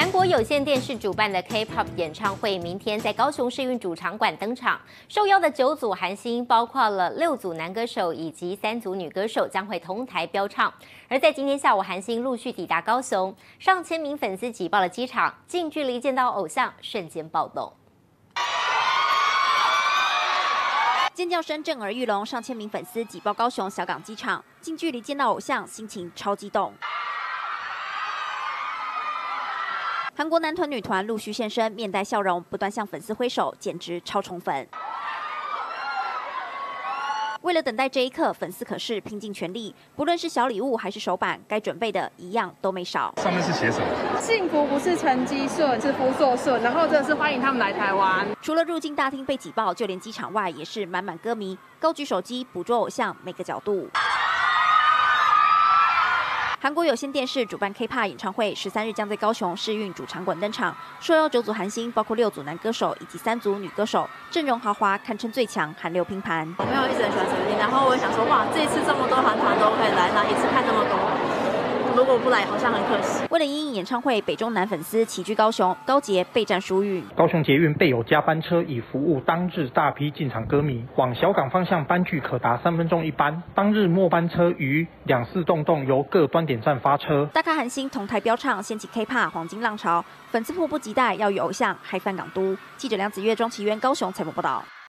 韩国有线电视主办的 K-pop 演唱会明天在高雄市运主场馆登场，受邀的九组韩星包括了六组男歌手以及三组女歌手将会同台飙唱。而在今天下午，韩星陆续抵达高雄，上千名粉丝挤爆了机场，近距离见到偶像，瞬间暴动。尖叫声震耳欲聋，上千名粉丝挤爆高雄小港机场，近距离见到偶像，心情超激动。韩国男团、女团陆续现身，面带笑容，不断向粉丝挥手，简直超宠粉。为了等待这一刻，粉丝可是拼尽全力，不论是小礼物还是手板，该准备的一样都没少。上面是写什么？幸福不是成绩顺，是福寿顺。然后真的是欢迎他们来台湾。除了入境大厅被挤爆，就连机场外也是满满歌迷，高举手机捕捉偶像每个角度。韩国有线电视主办 K-pop 演唱会，十三日将在高雄试运主场馆登场，受邀九组韩星，包括六组男歌手以及三组女歌手，阵容豪华，堪称最强韩流拼盘。我没有一直很喜欢陈奕迅，然后我想说，哇，这一次这么多韩团都可以来，那一次看这么。果不来，好像很可惜。为了英英演唱会，北中南粉丝齐聚高雄，高捷备战疏运。高雄捷运备有加班车，以服务当日大批进场歌迷。往小港方向班距可达三分钟一班。当日末班车于两四栋栋由各端点站发车。大咖韩星同台飙唱，掀起 K-pop 黄金浪潮，粉丝迫不及待要与偶像嗨翻港都。记者梁子月、庄奇渊高雄采访报道。